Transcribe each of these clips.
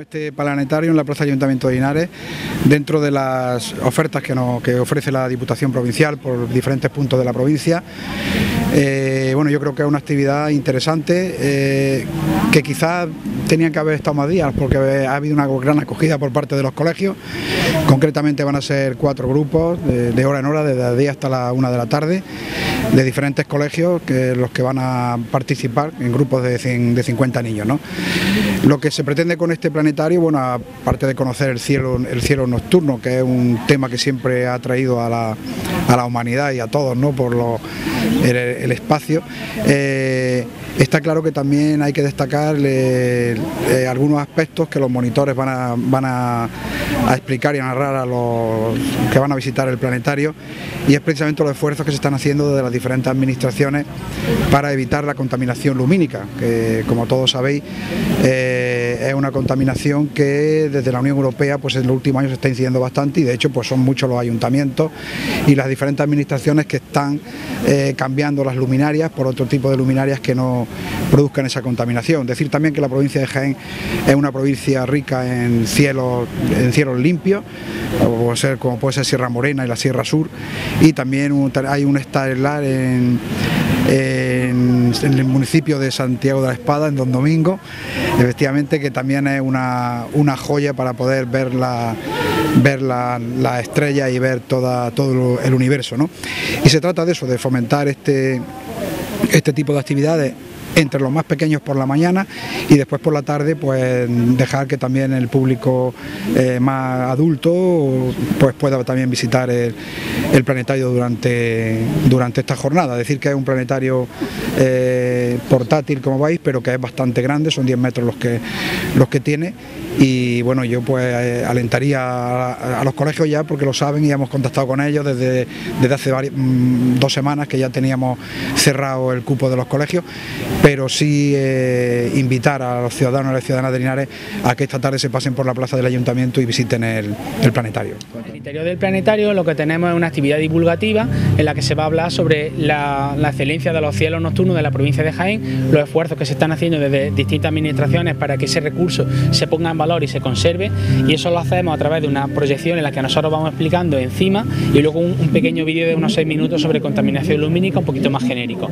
Este planetario en la Plaza Ayuntamiento de Linares dentro de las ofertas que, ofrece la Diputación Provincial por diferentes puntos de la provincia. Eh, bueno, yo creo que es una actividad interesante eh, que quizás tenían que haber estado más días porque ha habido una gran acogida por parte de los colegios. Concretamente van a ser cuatro grupos de, hora en hora, desde el día hasta la una de la tarde, de diferentes colegios que los que van a participar en grupos de, de 50 niños. ¿no? Lo que se pretende con este planetario, bueno, aparte de conocer el cielo, el cielo nocturno, que es un tema que siempre ha traído a la, humanidad y a todos, ¿no? Por el, espacio. Eh, está claro que también hay que destacar eh, algunos aspectos que los monitores van a, van a, explicar y a narrar a los que van a visitar el planetario y es precisamente los esfuerzos que se están haciendo desde las diferentes administraciones para evitar la contaminación lumínica, que como todos sabéis eh, es una contaminación que desde la Unión Europea pues en los últimos años se está incidiendo bastante y de hecho pues son muchos los ayuntamientos y las diferentes administraciones que están eh, cambiando las luminarias por otro tipo de luminarias que no produzcan esa contaminación. Decir también que la provincia de Jaén es una provincia rica en cielos, en cielos limpios, como, ser, como puede ser Sierra Morena y la Sierra Sur, y también hay un estelar en, el municipio de Santiago de la Espada, en Don Domingo, efectivamente que también es una, joya para poder ver la, ver la, estrella y ver toda, todo el universo. ¿no? Y se trata de eso, de fomentar este, este tipo de actividades entre los más pequeños por la mañana y después por la tarde pues dejar que también el público eh, más adulto pues pueda también visitar el, planetario durante, durante esta jornada. Decir que es un planetario eh, portátil como veis pero que es bastante grande, son 10 metros los que, los que tiene y bueno yo pues eh, alentaría a, los colegios ya porque lo saben y hemos contactado con ellos desde, desde hace mm, dos semanas que ya teníamos cerrado el cupo de los colegios pero sí eh, invitar a los ciudadanos y las ciudadanas de Linares a que esta tarde se pasen por la plaza del ayuntamiento y visiten el, planetario. En el interior del planetario lo que tenemos es una actividad divulgativa en la que se va a hablar sobre la, excelencia de los cielos nocturnos de la provincia de Jaén, los esfuerzos que se están haciendo desde distintas administraciones para que ese recurso se ponga en valor y se conserve y eso lo hacemos a través de una proyección en la que nosotros vamos explicando encima y luego un, pequeño vídeo de unos seis minutos sobre contaminación lumínica un poquito más genérico.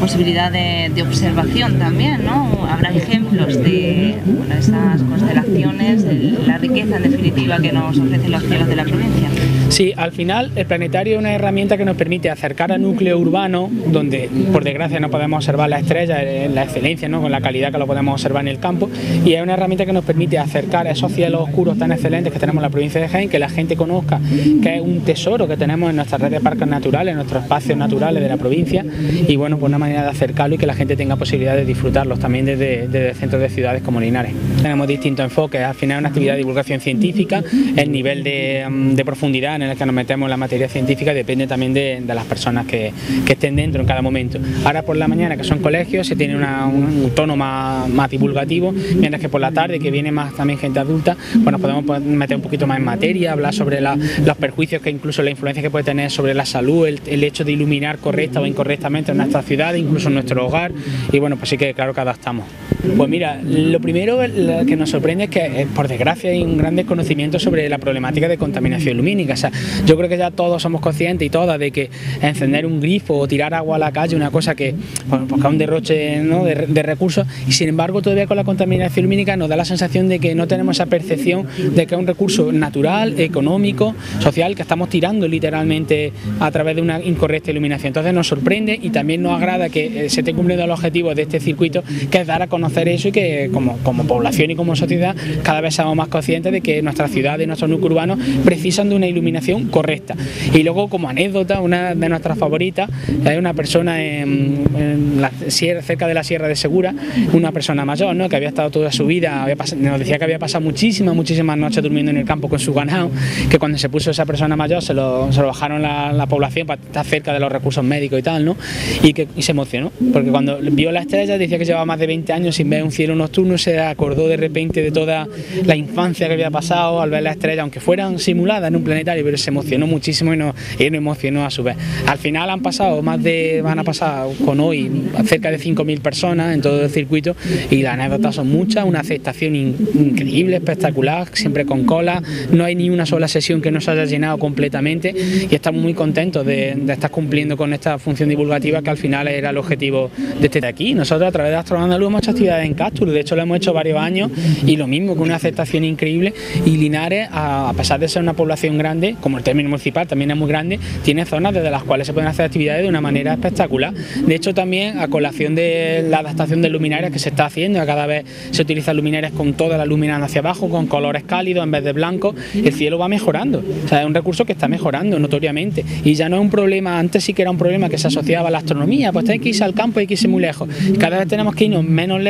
Posibilidades de, observación también, ¿no? Habrá ejemplos de estas constelaciones, la riqueza en definitiva que nos ofrecen los cielos de la provincia. Sí, al final el planetario es una herramienta que nos permite acercar al núcleo urbano, donde por desgracia no podemos observar la estrella, la excelencia, ¿no? con la calidad que lo podemos observar en el campo, y es una herramienta que nos permite acercar a esos cielos oscuros tan excelentes que tenemos en la provincia de Jaén, que la gente conozca que es un tesoro que tenemos en nuestras redes de parques naturales, en nuestros espacios naturales de la provincia, y bueno, pues una manera de acercarlo y que la gente tenga posibilidad de disfrutarlos también desde, centros de ciudades como Linares. Tenemos distintos enfoques, al final es una actividad de divulgación científica, el nivel de, mm, de profundidad en el que nos metemos la materia científica depende también de, las personas que, estén dentro en cada momento. Ahora por la mañana, que son colegios, se tiene un, tono más, divulgativo, mientras que por la tarde, que viene más también gente adulta, pues nos podemos meter un poquito más en materia, hablar sobre los perjuicios que incluso la influencia que puede tener sobre la salud, el, hecho de iluminar correcta o incorrectamente en nuestra ciudad, incluso en nuestro hogar, y bueno, pues sí que claro que adaptamos. Pues mira, lo primero que nos sorprende es que, eh, por desgracia, hay un gran desconocimiento sobre la problemática de contaminación lumínica. O sea, yo creo que ya todos somos conscientes y todas de que encender un grifo o tirar agua a la calle es una cosa que, bueno, pues es un derroche de, recursos y sin embargo todavía con la contaminación lumínica nos da la sensación de que no tenemos esa percepción de que es un recurso natural, económico, social, que estamos tirando literalmente a través de una incorrecta iluminación. Entonces nos sorprende y también nos agrada que eh, se esté cumpliendo los objetivos de este circuito, que es dar a conocer eso y que como, como población y como sociedad cada vez seamos más conscientes de que nuestras ciudades nuestros núcleos urbanos precisan de una iluminación correcta. Y luego, como anécdota, una de nuestras favoritas es una persona en, la sierra, cerca de la Sierra de Segura, una persona mayor, ¿no? que había estado toda su vida, había nos decía que había pasado muchísimas, muchísimas noches durmiendo en el campo con su ganado, que cuando se puso esa persona mayor se lo, se lo bajaron la, población para estar cerca de los recursos médicos y tal, ¿no? Y que y se emocionó, porque cuando vio la estrella decía que llevaba más de 20 años sin sin ver un cielo nocturno se acordó de repente de toda la infancia que había pasado al ver las estrellas, aunque fueran simuladas en un planetario, pero se emocionó muchísimo y nos, y nos emocionó a su vez. Al final han pasado más de, van a pasar con hoy cerca de 5.000 personas en todo el circuito y las anécdotas son muchas, una aceptación increíble, espectacular, siempre con cola, no hay ni una sola sesión que no se haya llenado completamente y estamos muy contentos de, de estar cumpliendo con esta función divulgativa que al final era el objetivo de este de aquí. Nosotros a través de Astro Andaluz hemos hecho actividades en Castur, de hecho lo hemos hecho varios años y lo mismo, con una aceptación increíble y Linares, a, pesar de ser una población grande, como el término municipal también es muy grande, tiene zonas desde las cuales se pueden hacer actividades de una manera espectacular. De hecho también a colación de la adaptación de luminarias que se está haciendo, cada vez se utilizan luminarias con toda la luminaria hacia abajo, con colores cálidos en vez de blanco, el cielo va mejorando, o sea, es un recurso que está mejorando notoriamente y ya no es un problema, antes sí que era un problema que se asociaba a la astronomía, pues hay que irse al campo y hay que irse muy lejos. Cada vez tenemos que irnos menos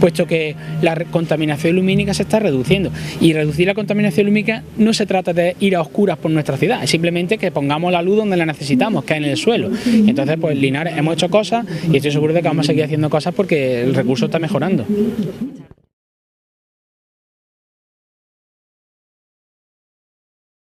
puesto que la contaminación lumínica se está reduciendo. Y reducir la contaminación lumínica no se trata de ir a oscuras por nuestra ciudad, es simplemente que pongamos la luz donde la necesitamos, que es en el suelo. Entonces, pues Linares hemos hecho cosas y estoy seguro de que vamos a seguir haciendo cosas porque el recurso está mejorando.